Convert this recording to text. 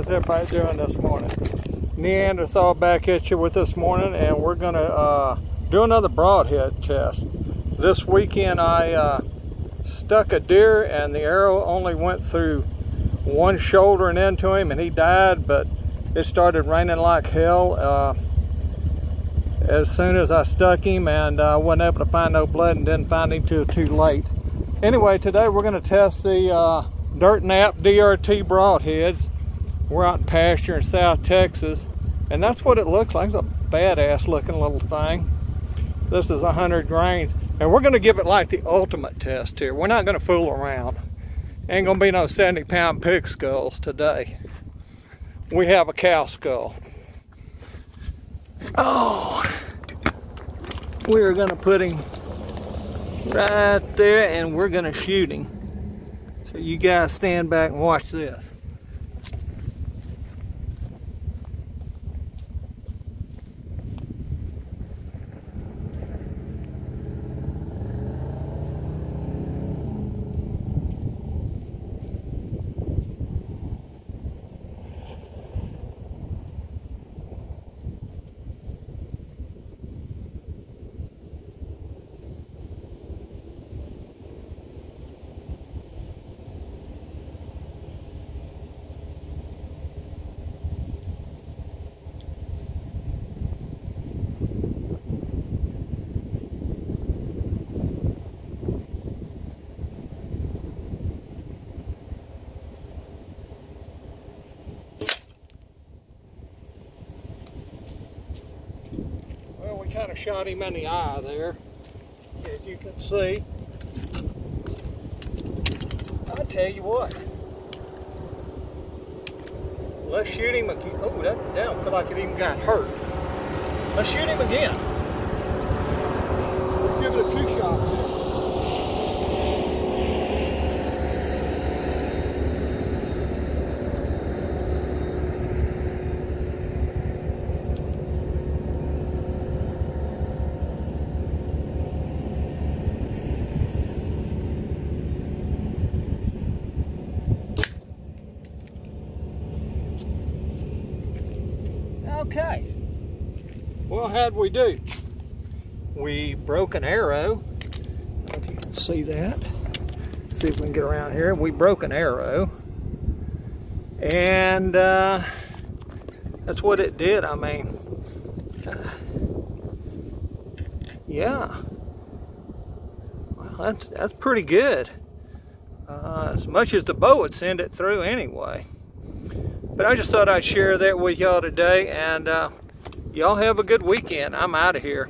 How's everybody doing this morning? Neanderthal back at you with this morning and we're gonna uh, do another broadhead test. This weekend I uh, stuck a deer and the arrow only went through one shoulder and into him and he died but it started raining like hell uh, as soon as I stuck him and I wasn't able to find no blood and didn't find him till too late. Anyway, today we're to test the uh, Dirt Nap DRT broadheads. We're out in pasture in South Texas and that's what it looks like. It's a badass looking little thing. This is 100 grains and we're going to give it like the ultimate test here. We're not going to fool around. Ain't to be no 70 pound pig skulls today. We have a cow skull. Oh, we're going to put him right there and we're going to shoot him. So you guys stand back and watch this. Kind of shot him in the eye there, as you can see. I tell you what, let's shoot him again. Oh, that, that don't feel like it even got hurt. Let's shoot him again. Let's give it a two shot. Okay. Well, how'd we do? We broke an arrow. If you can see that. see if we can get around here. We broke an arrow. And uh, that's what it did. I mean, uh, yeah. Well, that's, that's pretty good. Uh, as much as the bow would send it through anyway. But I just thought I'd share that with y'all today, and uh, y'all have a good weekend. I'm out of here.